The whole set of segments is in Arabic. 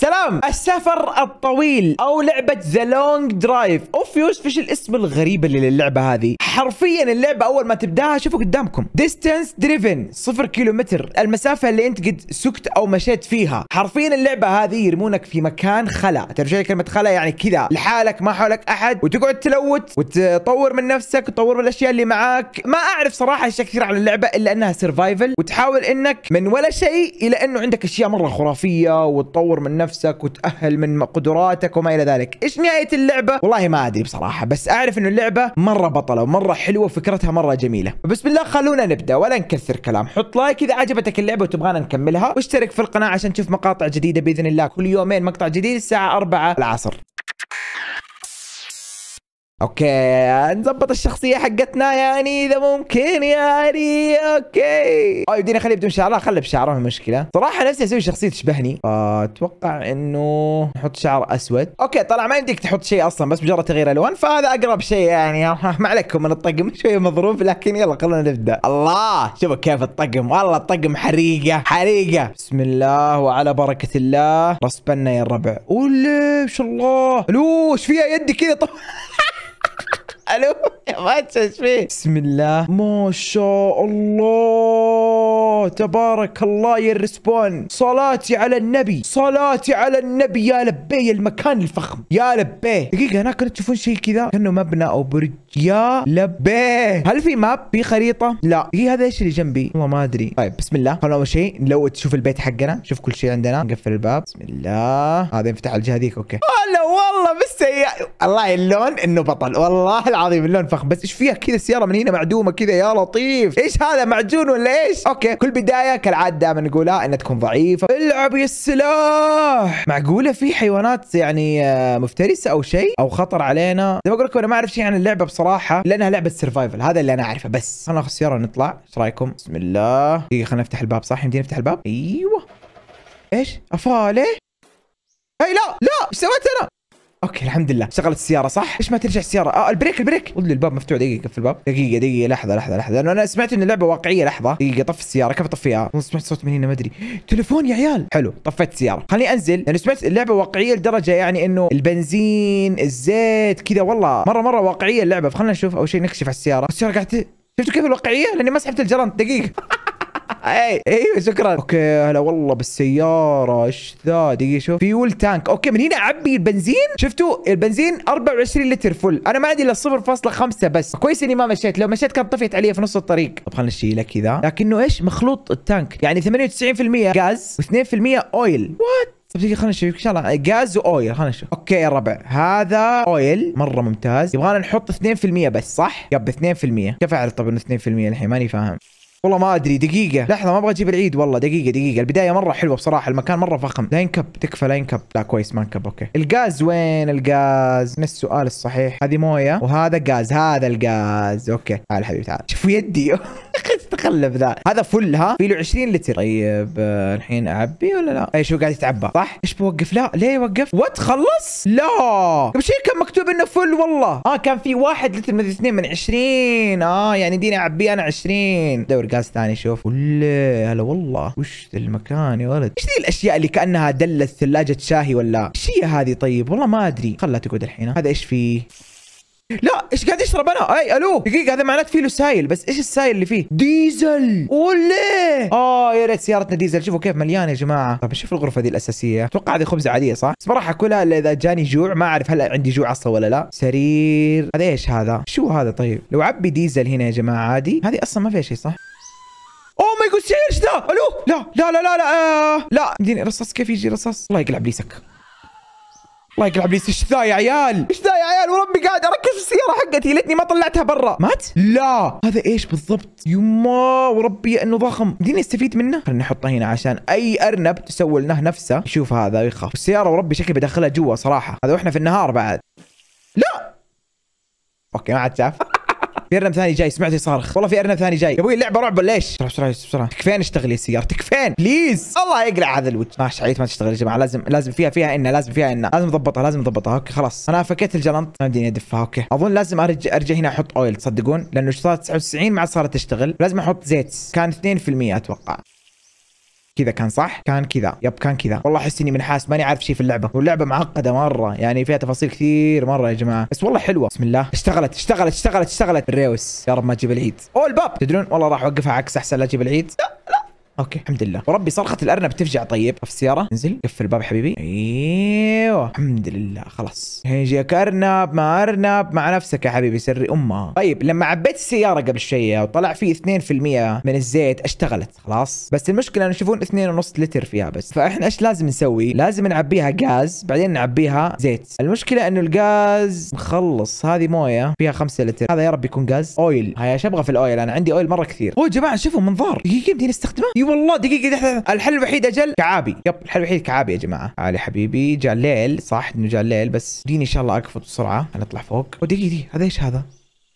سلام. السفر الطويل أو لعبة The Long Drive أوف يوسف إيش الاسم الغريب اللي للعبة هذه؟ حرفيا اللعبة أول ما تبدأها شوفوا قدامكم. distance driven صفر كيلو متر المسافة اللي أنت قد سقت أو مشيت فيها. حرفيا اللعبة هذه يرمونك في مكان خلا. تعرف شو كلمة خلا؟ يعني كذا. لحالك ما حولك أحد. وتقعد ت loot وتطور من نفسك وتطور من الأشياء اللي معاك. ما أعرف صراحة اشياء كثير عن اللعبة إلا أنها survival وتحاول إنك من ولا شيء إلى أنه عندك أشياء مرة خرافية وتطور من نفسك وتأهل من قدراتك وما إلى ذلك. إيش نهاية اللعبة؟ والله ما أدري بصراحة بس أعرف إنه اللعبة مرة بطلة ومرة حلوة وفكرتها مرة جميلة. بسم الله خلونا نبدأ ولا نكثر كلام. حط لايك إذا عجبتك اللعبة وتبغانا نكملها واشترك في القناة عشان تشوف مقاطع جديدة بإذن الله. كل يومين مقطع جديد الساعة 4 العصر. okay نظبط الشخصية حقتنا يعني إذا ممكن يعني okay. أو يمديني أخليه بدون شعر لا خليه بشعر ما مشكلة. صراحة نفسي أسوي شخصية تشبهني. فاتوقع إنه نحط شعر أسود. okay طلع ما يمديك تحط شيء أصلا بس مجرد تغيير ألوان فهذا أقرب شيء يعني. ما عليكم من الطقم شوية مضروب لكن يلا خلونا نبدأ. الله شوفوا كيف الطقم. والله الطقم حريقة حريقة. بسم الله وعلى بركة الله. رسبنا يا الربع. وليش الله؟ ألو إيش فيها يدي كذا ألو؟ يا باتشا إيش فيه بسم الله. ما شاء الله. تبارك الله يا ال respawn صلاتي على النبي. صلاتي على النبي يا لبي. المكان الفخم. يا لبي. دقيقة هناك تشوفون شيء كذا؟ كأنه مبنى أو برج. يا لبي هل في map في خريطة؟ لا. هي هذا إيش اللي جنبي؟ والله ما أدري. طيب بسم الله. خلونا أول شيء ن loot تشوف البيت حقنا شوف كل شيء عندنا. نقفل الباب. بسم الله. هذا ينفتح على الجهة ذيك okay. هلا والله هي الله اللون إنه بطل. والله العظيم اللون فخم. بس إيش فيها؟ كذا السيارة من هنا معدومة كذا يا لطيف. إيش هذا؟ معجون ولا إيش؟ okay. كل بداية كالعادة دائما نقولها إنها تكون ضعيفة. العب يا السلاح. معقولة في حيوانات يعني آه، مفترسة أو شيء أو خطر علينا؟ زي ما أقول لكم أنا ما أعرف شيء عن اللعبة بصراحة لأنها لعبة survival هذا اللي أنا أعرفه بس. خلينا ناخذ السيارة ونطلع. إيش رأيكم؟ بسم الله. دقيقة خلينا نفتح الباب صح؟ يمدينا نفتح الباب؟ أيوه. إيش؟ افالي إي لا لا إيش سويت أنا؟ okay الحمد لله. شغلت السيارة صح؟ إيش ما ترجع السيارة؟ آه ال brake ال brake. لي الباب مفتوح دقيقة في الباب. دقيقة دقيقة لحظة لحظة لحظة. لأنه أنا سمعت إن اللعبة واقعية لحظة. دقيقة طفي السيارة. كيف اطفيها سمعت صوت من هنا ما أدري. تليفون يا عيال. حلو طفيت السيارة. خليني أنزل. لأنه سمعت اللعبة واقعية لدرجة يعني إنه البنزين الزيت كذا. والله مرة مرة واقعية اللعبة. فخلنا نشوف. أول شيء نكشف على السيارة. السيارة قاعدة شفتوا كيف الواقعية؟ لأني ما سحبت الجلنط دقيقة. أيوه شكرا. okay هلا والله بالسيارة. إيش ذا؟ دقيقة شوف. fuel tank okay من هنا أعبي البنزين. شفتوا؟ البنزين 24 لتر full أنا ما عندي إلا 0.5 بس. كويس إني ما مشيت. لو مشيت كانت طفيت علي في نص الطريق. طب خلينا نشيله كذا. لكنه إيش؟ مخلوط ال tank. يعني 98% غاز و2% oil what طب دقيقة خلينا نشوف. إن شاء الله. غاز و oil خلينا نشوف. okay يا ربع. هذا oil مرة ممتاز. يبغانا نحط 2% بس صح؟ yep 2% كيف أعرف طب إنه 2% الحين ماني فاهم. والله ما أدري دقيقة. لحظة ما أبغى أجيب العيد والله. دقيقة دقيقة. البداية مرة حلوة بصراحة. المكان مرة فخم. لا ينكب. تكفى لا ينكب. لا كويس ما انكب. okay. الغاز وين الغاز؟ من السؤال الصحيح. هذه موية وهذا غاز هذا الغاز. أوكي. تعال حبيبي تعال. شوف يدي. تخلف ذا. هذا full ها؟ في له 20 لتر. طيب آه، الحين أعبي ولا لا؟ أي شو قاعد يتعبى. صح؟ إيش بوقف؟ لا. ليه وقف what خلص؟ لا. قبل شيء كان مكتوب إنه full والله. آه كان في واحد لتر من اثنين من 20 آه يعني يمديني اعبيه أنا 20 دور غاز ثاني شوف. ولا هلا والله. وش ذا المكان يا ولد؟ إيش ذي الأشياء اللي كأنها دلة ثلاجة شاهي ولا؟ إيش هي هذه طيب؟ والله ما أدري. خلها تقعد الحين. هذا إيش فيه؟ لا إيش قاعد يشرب أنا؟ أي ألو. دقيقة هذا معناته فيه له سايل. بس إيش السايل اللي فيه؟ ديزل. وليه؟ آه يا ريت سيارتنا ديزل. شوفوا كيف مليان يا جماعة. طب شوف الغرفة دي الأساسية. أتوقع هذه خبزه عادية صح؟ بس راح أكلها إلا إذا جاني جوع. ما أعرف هل عندي جوع أصلا ولا لا. سرير. هذا إيش هذا؟ شو هذا طيب؟ لو عبي ديزل هنا يا جماعة عادي. هذه أصلا ما فيها شيء صح؟ oh my god إيش ذا؟ ألو. لا لا لا لا لا آه. لا. اديني رصاص كيف يجي رصاص؟ الله يقلع ابليسك. الله يقلع ابليس إيش ذا يا عيال؟ إيش ذا يا عيال؟ وربي قاعد أركز في السيارة حقتي ليتني ما طلعتها برا. مات؟ لا. هذا إيش بالضبط؟ يما وربي إنه ضخم. يمديني أستفيد منه؟ خلينا نحطه هنا عشان أي أرنب تسوي لنا نفسه. يشوف هذا ويخاف السيارة وربي شكلي بدخلها جوا صراحة. هذا وإحنا في النهار بعد. لا! okay ما عاد شاف. في أرنب ثاني جاي سمعت يصارخ والله في أرنب ثاني جاي. يا أبوي اللعبة رعب ولا إيش بسرعة بسرعة. بسرعة تكفين اشتغلي السياره تكفين please الله يقلع هذا الوجه. ماشي عيت ما تشتغل يا جماعة. لازم لازم فيها فيها انه لازم فيها انه لازم نضبطها لازم نضبطها okay خلاص. أنا فكيت الجلنط. ما يمديني أدفها. okay. أظن لازم ارجع أرجع هنا أحط oil تصدقون؟ لأنه صارت 99 ما صارت تشتغل. لازم أحط زيت. كان 2% أتوقع. كذا كان صح؟ كان كذا. yep كان كذا. والله أحس إني منحاس ماني عارف شيء في اللعبة. واللعبة معقدة مرة. يعني فيها تفاصيل كثير مرة يا جماعة. بس والله حلوة. بسم الله. اشتغلت اشتغلت اشتغلت اشتغلت. ال reverse. يا رب ما تجيب العيد. أوه الباب. تدرون؟ والله راح أوقفها عكس أحسن لا أجيب العيد. okay. الحمد لله. وربي صرخة الأرنب تفجع. طيب في السياره انزل. قفل الباب حبيبي. أيوه. الحمد لله. خلاص. يجيك أرنب ما أرنب مع نفسك يا حبيبي. سري امها طيب لما عبيت السيارة قبل شوية وطلع فيه 2% من الزيت اشتغلت. خلاص. بس المشكلة إنه يشوفون 2.5 لتر فيها بس فإحنا إيش لازم نسوي؟ لازم نعبيها غاز بعدين نعبيها زيت. المشكلة إنه الغاز مخلص. هذه موية فيها 5 لتر. هذا يا رب يكون غاز. oil. هيا إيش أبغى في ال oil. أنا عندي oil مرة كثير. أوه يا جماعة شوفوا منظار. يمديني أستخدمه؟ والله دقيقة دقيقة. الحل الوحيد أجل كعابي. yep الحل الوحيد كعابي يا جماعة. تعال يا حبيبي جاء الليل صح إنه جاء الليل بس ديني إن شاء الله أقفط بسرعة. أنا اطلع فوق. أوه دقيقة دقيقة. هذا إيش هذا؟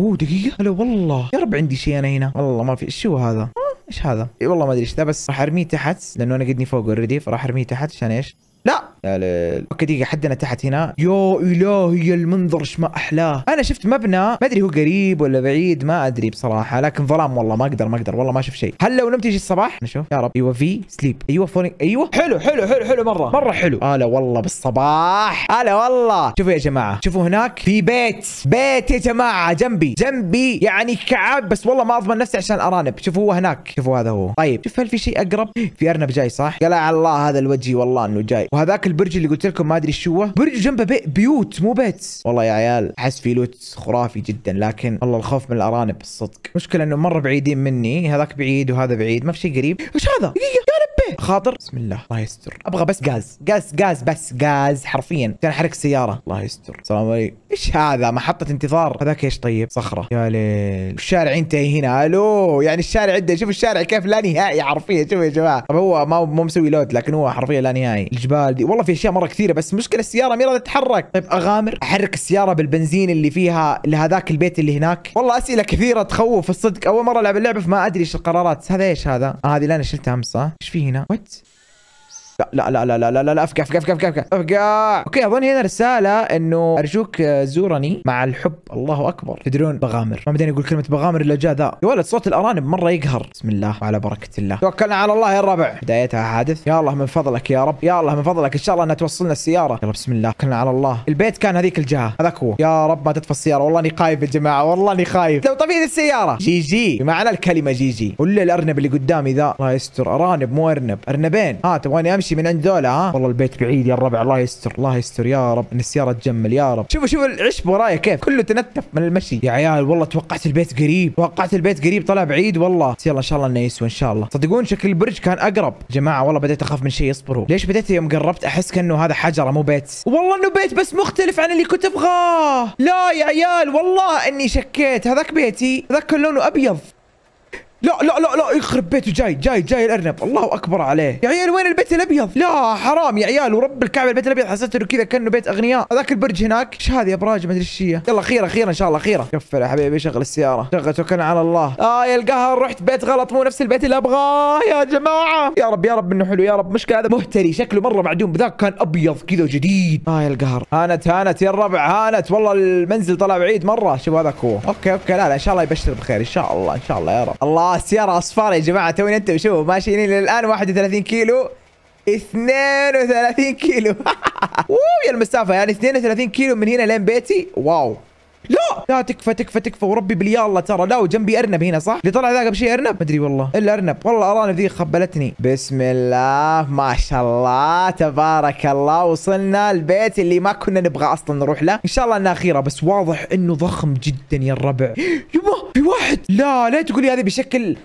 أوه دقيقة. هلا والله. يا رب عندي شيء أنا هنا. والله ما في. شو هذا؟ آه، إيش هذا؟ إي والله ما أدري إيش ذا بس راح أرميه تحت لأنه أنا قدني فوق already فراح أرميه تحت. عشان إيش؟ لا! okay دقيقة حدنا تحت هنا. يا إلهي المنظر إيش ما احلاه أنا شفت مبنى ما أدري هو قريب ولا بعيد ما أدري بصراحة لكن ظلام والله ما أقدر ما أقدر والله ما أشوف شيء. هل لو نمت يجي الصباح؟ نشوف. يا رب. أيوه في sleep أيوه فوني أيوه. حلو حلو حلو حلو مرة. مرة حلو. هلا والله بالصباح. هلا والله. شوفوا يا جماعة. شوفوا هناك في بيت. بيت يا جماعة جنبي. جنبي يعني كعب بس والله ما أضمن نفسي عشان أرانب. شوفوا هو هناك. شوفوا هذا هو. طيب شوف هل في شيء أقرب؟ في أرنب جاي صح؟ قال على الله هذا الوجه والله إنه جاي. وهذاك البرج اللي قلت لكم ما أدري شو هو. برج جنبه بي بيوت مو بيت. والله يا عيال أحس في لوت خرافي جدا لكن والله الخوف من الأرانب الصدق مشكلة إنه مرة بعيدين مني هذاك بعيد وهذا بعيد ما في شيء قريب. إيش هذا؟ دقيقة نبه خاطر بسم الله. الله يستر. أبغى بس غاز. غاز غاز بس. غاز حرفيا. عشان احرك السيارة الله يستر. السلام عليكم. إيش هذا؟ محطة انتظار. هذاك إيش طيب؟ صخرة. يا ليل. الشارع ينتهي هنا؟ ألو. يعني الشارع عنده شوف الشارع كيف لا نهائي حرفيا. شوفوا يا جماعة. طب هو ما مو مسوي load لكن هو حرفيا لا نهائي. الجبال دي. والله في أشياء مرة كثيرة بس مشكلة السيارة ما تتحرك. طيب أغامر. احرك السيارة بالبنزين اللي فيها لهذاك البيت اللي هناك. والله أسئلة كثيرة تخوف الصدق. أول مرة ألعب اللعبة فما أدري إيش القرارات. هذا إيش هذا؟ آه هذه اللي أنا شلتها أمس صح؟ إيش في هنا what لا لا لا لا لا لا لا افقع افقع افقع افقع افقع okay اظن هنا رسالة إنه أرجوك آه، زورني مع الحب. الله أكبر. تدرون بغامر. ما بدين يقول كلمة بغامر إلا جاء ذا. يا ولد صوت الأرانب مرة يقهر. بسم الله وعلى بركة الله. توكلنا على الله يا الربع. بدايتها حادث. يا الله من فضلك يا رب. يا الله من فضلك. إن شاء الله إنها توصلنا السيارة. يلا بسم الله. توكلنا على الله. البيت كان هذيك الجهة. هذاك هو. يا رب ما تطفى السيارة. والله إني خايف يا جماعة. والله إني خايف. لو طفيت السيارة. G G بمعنى الكلمة GG ولا الارنب اللي قدامي ذا. الله يستر. أرانب مو أرنب. أرنبين. ها تبغاني أمشي؟ من عند ذولا ها؟ والله البيت بعيد يا الربع الله يستر الله يستر يا رب إن السيارة تجمل يا رب. شوفوا شوفوا العشب ورايا كيف كله تنتف من المشي. يا عيال والله توقعت البيت قريب توقعت البيت قريب طلع بعيد والله. يلا إن شاء الله إنه يسوى إن شاء الله. صدقون شكل البرج كان أقرب. جماعة والله بديت أخاف من شيء اصبروا ليش بديت؟ يوم قربت أحس كأنه هذا حجرة مو بيت. والله إنه بيت بس مختلف عن اللي كنت أبغاه. لا يا عيال والله إني شكيت. هذاك بيتي هذاك كان لونه أبيض. لا لا لا لا يخرب بيته جاي جاي جاي الأرنب. الله أكبر عليه. يا عيال وين البيت الأبيض؟ لا حرام يا عيال ورب الكعبة البيت الأبيض. حسيت إنه كذا كأنه بيت أغنياء. هذاك البرج هناك إيش هذه ابراج ما أدري إيش هي. يلا خيرة خيرة إن شاء الله خيرة. كفل يا حبيبي شغل السيارة. شغل توكلنا على الله. آه يا القهر رحت بيت غلط مو نفس البيت اللي أبغاه. يا جماعة. يا رب يا رب إنه حلو يا رب. مشكلة هذا مهتري شكله مرة معدوم. بذاك كان أبيض كذا جديد آه يا القهر. هانت هانت يا الربع هانت. والله المنزل طلع بعيد مرة. شوف هذاك هو. okay okay. لا لا إن شاء الله يبشر بخير إن شاء الله إن شاء الله يا رب. الله السياره أصفار يا جماعة توين أنتم؟ شوفوا ماشيين إلى الآن 31 كيلو 32 كيلو. اوه يا المسافة يعني 32 كيلو من هنا لين بيتي؟ واو. لا! لا تكفى تكفى تكفى. وربي باليا الله ترى. لا وجنبي أرنب هنا صح؟ اللي طلع ذا قبل شيء أرنب؟ مدري والله. إلا أرنب. والله الأرانب ذي خبلتني. بسم الله. ما شاء الله. تبارك الله. وصلنا البيت اللي ما كنا نبغى أصلا نروح له. إن شاء الله إنها أخيرة بس واضح إنه ضخم جدا يا الربع. يبا في واحد. لا لا تقولي هذا بشكل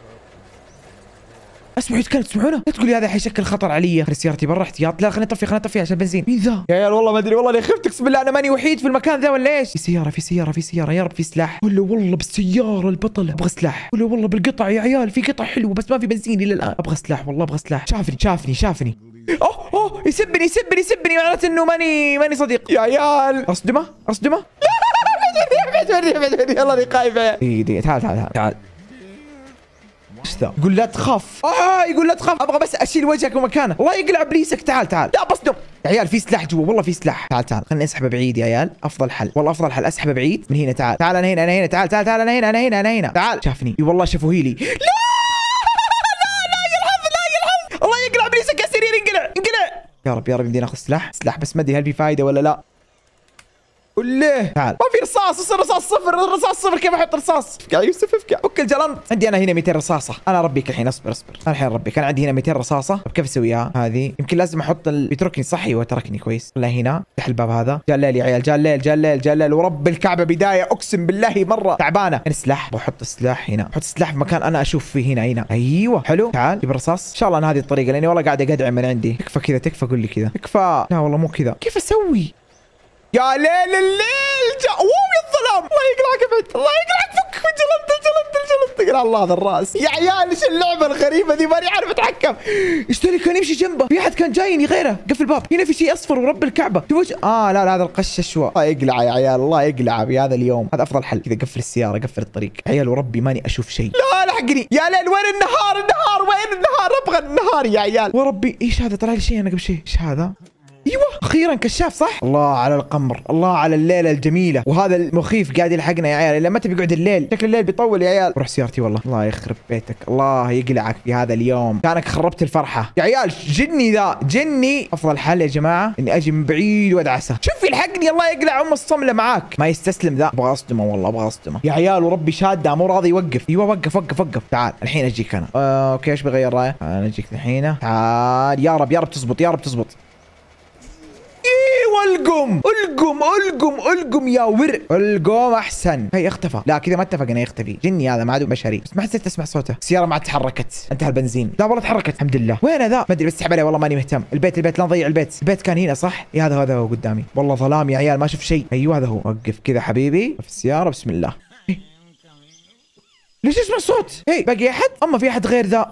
اسمعوا يتكلم تسمعونه؟ لا تقولي هذا حيشكل خطر علي. خلي سيارتي برا احتياط. لا خليني أطفي خليني أطفي عشان بنزين. مين ذا؟ يا عيال والله ما أدري والله اني خفت اقسم بالله أنا ماني وحيد في المكان ذا ولا إيش؟ في سيارة في سيارة في سيارة. يا رب في سلاح. ولا والله بالسيارة البطلة. أبغى سلاح. ولا والله بالقطع يا عيال في قطع حلوة بس ما في بنزين إلى الآن. أبغى سلاح والله أبغى سلاح. شافني شافني شافني. أوه أوه يسبني يسبني يسبني. معناته إنه ماني ماني صديق. يا عيال. أصدمه؟ أصدمه؟ يلا خايفه دقيقه دقيقه تعال تعال تعال. ذا؟ يقول لا تخاف. آه يقول لا تخاف. أبغى بس أشيل وجهك ومكانه. الله يقلع إبليسك. تعال تعال. لا بصدم يا عيال في سلاح جوا. والله في سلاح. تعال تعال. خليني أسحبه بعيد يا عيال. أفضل حل. والله أفضل حل. أسحبه بعيد. من هنا تعال. تعال أنا هنا أنا هنا. تعال تعال تعال أنا هنا أنا هنا أنا هنا. تعال. شافني. إي والله شافوا هيلي. لا! لا لا يلحظ لا يلحظ. الله يقلع يا رب يا رب يمدينا ناخذ سلاح. سلاح بس ما أدري هل في فايدة ولا لا. قول ليه؟ تعال. ما في رصاص يصير رصاص صفر الرصاص صفر كيف أحط رصاص؟ افكع يوسف افكع فك الجلنط عندي أنا هنا 200 رصاصة. أنا اربيك الحين اصبر اصبر. أنا الحين اربيك أنا عندي هنا 200 رصاصة. طب كيف اسويها هذه؟ يمكن لازم أحط ال... بيتركني صح؟ أيوه تركني كويس. خليها هنا. افتح الباب هذا. جاء الليل يا عيال جاء الليل جاء الليل جاء الليل ورب الكعبة بداية. أقسم بالله مرة تعبانة. هنا السلاح بحط السلاح هنا. أحط السلاح في مكان أنا أشوف فيه هنا هنا. أيوه. حلو. تعال جيب الرصاص. إن شاء الله ان هذه الطريقة لأني والله قاعد اقدع من عندي. تكفى كذا تكفى قول لي كذا. تكفى لا والله مو كذا. كيف أسوي؟ يا ليل الليل جا اوه الظلام. الله يقلعك ابعد الله يقلعك فك جلنت جلنت جلنت يقلع الله هذا الرأس. يا عيال إيش اللعبة الغريبة ذي؟ ماني عارف أتحكم. إيش اللي كان يمشي جنبه؟ في أحد كان جايني غيره قفل الباب. هنا في شيء أصفر ورب الكعبة. تبوش آه لا لا هذا القش أشوى. الله يقلع يا عيال الله يقلع. في هذا اليوم. هذا أفضل حل. كذا قفل السيارة قفل الطريق. عيال وربي ماني أشوف شيء. لا لحقني يا ليل وين النهار؟ النهار وين النهار؟ أبغى النهار يا عيال. وربي إيش هذا؟ طلع لي شيء أنا قبل شيء. إيش هذا؟ أيوه. أخيرا كشاف صح؟ الله على القمر الله على الليلة الجميلة. وهذا المخيف قاعد يلحقنا يا عيال. إلا متى بيقعد الليل شكل الليل بيطول يا عيال. روح سيارتي والله. الله يخرب بيتك. الله يقلعك في هذا اليوم. كانك خربت الفرحة. يا عيال جني ذا جني. أفضل حل يا جماعة إني أجي من بعيد وادعسه شوف يلحقني الله يقلع أم الصملة معاك. ما يستسلم ذا. أبغى أصدمه والله أبغى أصدمه. يا عيال وربي شاده مو راضي يوقف. أيوه وقف وقف وقف. تعال الحين أجيك أنا. okay إيش بغير رايه أنا أجيك الحين. تعال يا رب يا رب تزبط يا رب تزبط. والقم ألقم. ألقم ألقم يا ور. القم أحسن. هي اختفى. لا كذا ما اتفقنا يختفي جني هذا ما عاد بشري. بس ما حسيت أسمع صوته. السيارة ما تحركت. انتهى البنزين. لا والله تحركت. الحمد لله. وين ذا ما أدري بس عليه والله ماني مهتم. البيت البيت لا نضيع البيت. البيت كان هنا صح؟ يا هذا هذا هو قدامي. والله ظلام يا عيال ما أشوف شيء. أيوه هذا هو. وقف كذا حبيبي. في السيارة بسم الله. إيه. ليش اسمع صوت؟ هي باقي أحد؟ أما في أحد غير ذا.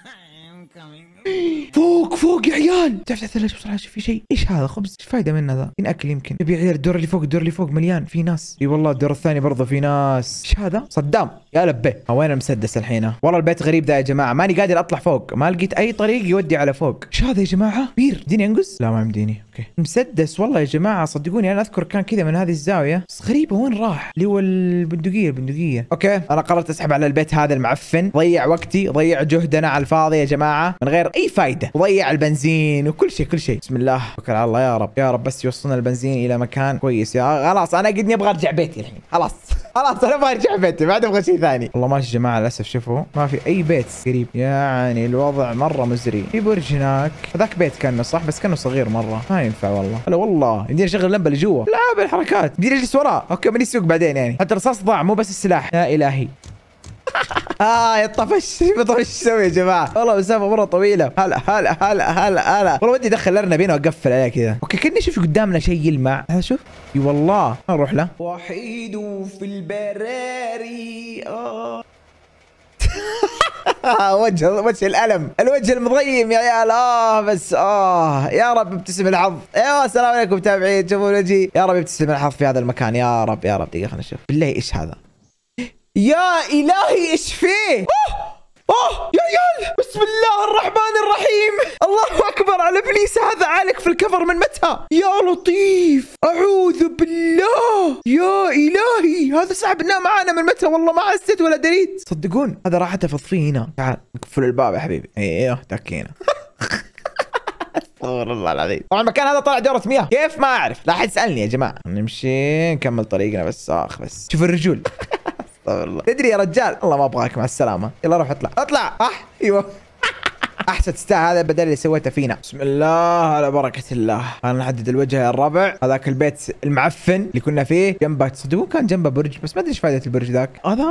فوق فوق يا عيال. تعرف الثلاجه بسرعة شوف في شيء؟ إيش هذا؟ خبز. إيش فايدة منه ذا من أكل يمكن. يبي عيال الدور اللي فوق الدور اللي فوق مليان. في ناس. إي والله الدور الثاني برضه في ناس. إيش هذا؟ صدام. يا لبي وين المسدس الحين؟ والله البيت غريب ذا يا جماعة. ماني قادر أطلع فوق. ما لقيت أي طريق يودي على فوق. إيش هذا يا جماعة؟ بير يمديني انقز لا ما يمديني. okay. مسدس والله يا جماعة صدقوني أنا أذكر كان كذا من هذه الزاوية. بس غريبة وين راح؟ اللي هو البندقية البندقية. okay. أنا قررت أسحب على البيت هذا المعفن. ضيع وقتي ضيع جهدنا على الفاضي يا جماعة. من غير اي فايدة. ضيع البنزين وكل شيء كل شيء بسم الله. توكل على الله يا رب. يا رب بس يوصلنا البنزين إلى مكان كويس. يا خلاص أنا قدني أبغى أرجع بيتي الحين. خلاص. خلاص أنا أبغى أرجع بيتي. ما عاد أبغى شيء ثاني. والله ماشي يا جماعة للأسف شوفوا ما في أي بيت قريب. يعني الوضع مرة مزري. في برج هناك. هذاك بيت كأنه صح؟ بس كأنه صغير مرة. ما ينفع والله. هلا والله. يمديني أشغل اللمبة اللي جوا. لا بالحركات. يمديني أجلس وراه okay ماني اسوق بعدين يعني. حتى الرصاص ضاع مو بس السلاح. يا إلهي. آه يطفش بطفش إيش أسوي يا جماعة. والله مسافه مره طويلة. هلا هلا هلا هلا هلا. والله ودي أدخل الارنب هنا وأقفل عليه كذا. okay كأني أشوف قدامنا شيء يلمع. هذا شوف. إي والله. نروح له. وحيد في البراري. آه. وجه وجه الألم. الوجه المضيم يا عيال. آه بس آه. يا رب ابتسم الحظ. أيوه السلام عليكم متابعين. تشوفون وجهي يا رب ابتسم الحظ في هذا المكان. يا رب يا رب. دقيقة خلينا نشوف. بالله إيش هذا؟ يا إلهي إيش فيه؟ أوه! أوه! يا عيال! بسم الله الرحمن الرحيم! الله أكبر على إبليس هذا عالق في الكفر من متى؟ يا لطيف! أعوذ بالله! يا إلهي! هذا سحبناه معانا من متى؟ والله ما حسيت ولا دريت! صدقون هذا راح اتفض فيه هنا تعال نقفل الباب يا حبيبي. أيوه تكينا. استغفر الله العظيم. طبعا المكان هذا طلع دورة مياه. كيف؟ ما أعرف. لا أحد يسألني يا جماعة. نمشي نكمل طريقنا بس آخ بس. شوف الرجول. أستغفر الله. تدري يا رجال؟ الله ما أبغاك مع السلامة. يلا روح اطلع. اطلع! صح أيوه. أحسن تستاهل هذا البدل اللي سويته فينا. بسم الله على بركة الله. أنا نحدد الوجه يا الربع. هذاك البيت المعفن اللي كنا فيه جنبه تصدقون كان جنبه برج بس ما أدري إيش فائده البرج ذاك. هذا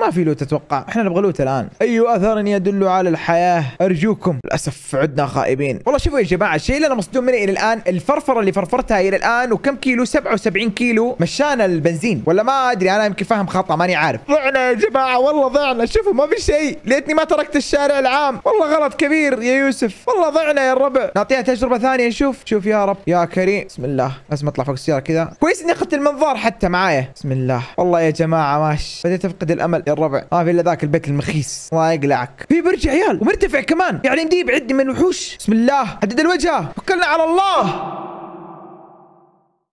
ما في لوت أتوقع. إحنا نبغى لوت الآن. أي أثر يدل على الحياة؟ أرجوكم. للأسف عدنا خائبين. والله شوفوا يا جماعة الشيء اللي أنا مصدوم منه إلى الآن الفرفرة اللي فرفرتها إلى الآن وكم كيلو؟ 77 كيلو مشانا البنزين. ولا ما أدري أنا يمكن فاهم خطأ ماني عارف. ضعنا يا جماعة والله ضعنا. شوفوا ما في شيء. ليتني ما تركت الشارع العام. والله غلط كبير يا يوسف. والله ضعنا يا الربع. نعطيها تجربة ثانية نشوف. شوف يا رب. يا كريم. بسم الله. لازم اطلع فوق السيارة كذا. كويس إني اخذت المنظار حتى معايا. بسم الله. والله يا جماعة ماش بديت أفقد الأمل يا الربع. ما في إلا ذاك البيت المخيس. الله يقلعك. في برج عيال. ومرتفع كمان. يعني يمديه يبعدني من الوحوش بسم الله. حدد الوجه. توكلنا على الله.